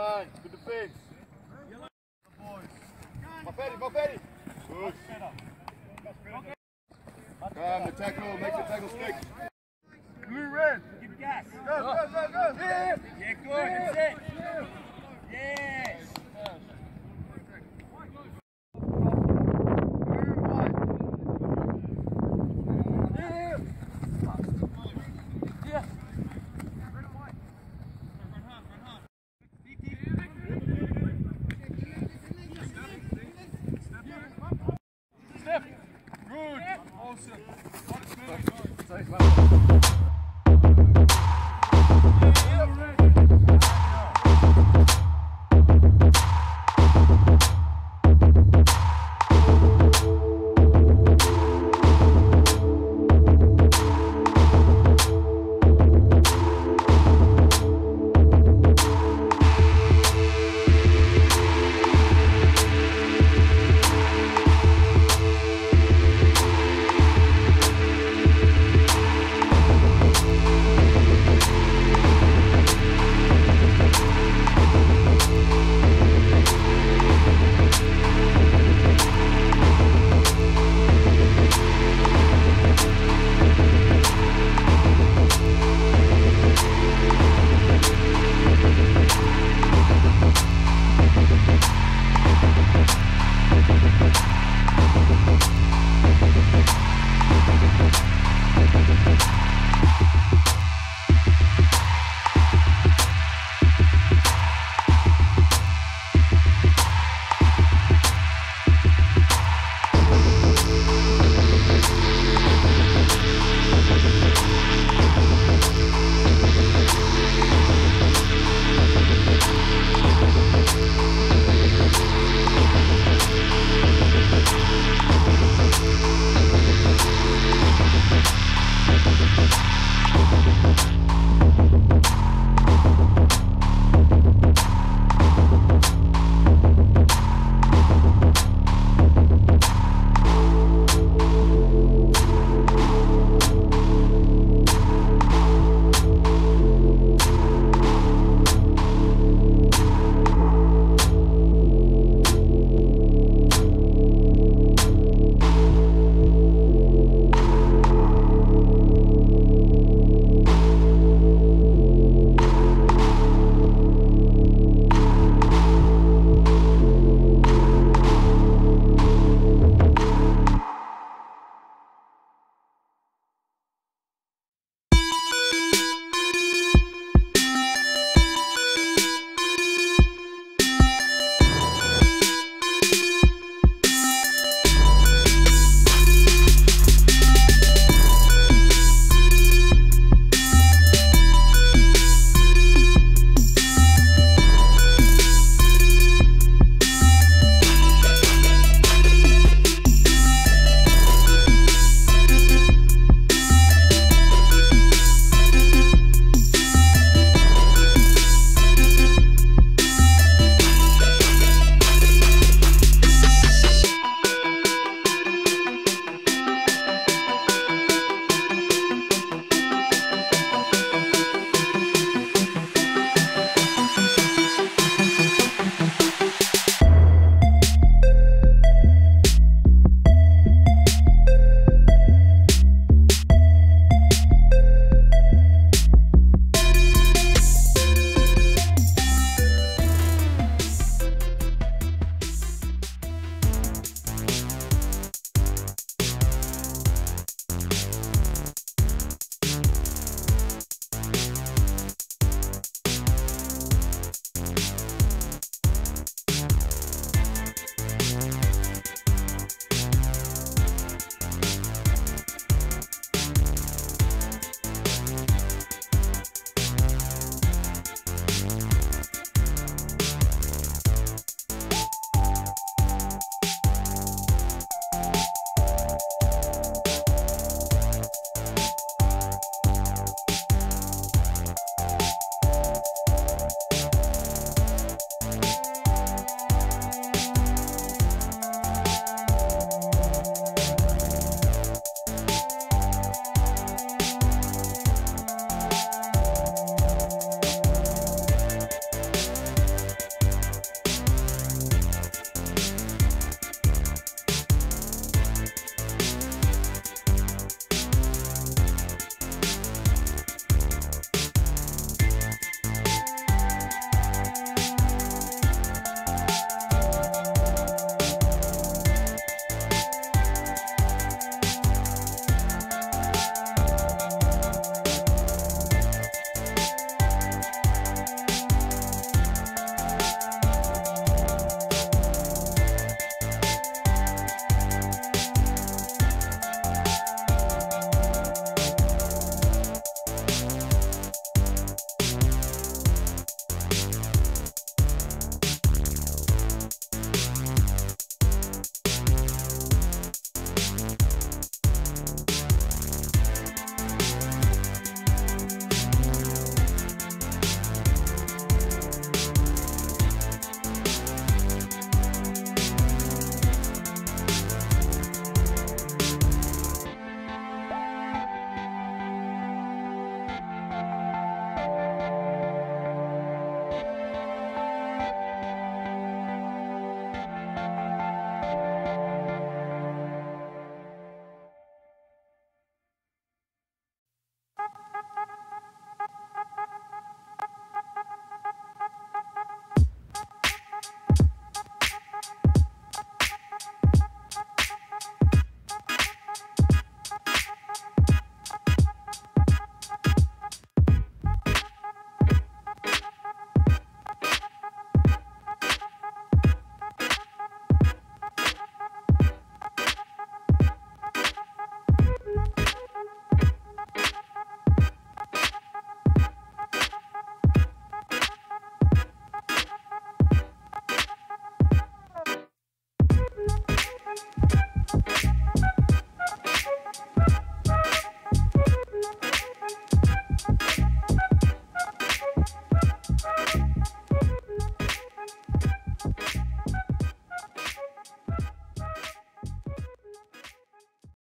line. Good defense. Buffetti, Buffetti. Good. Come, the tackle. Make the tackle stick. Awesome.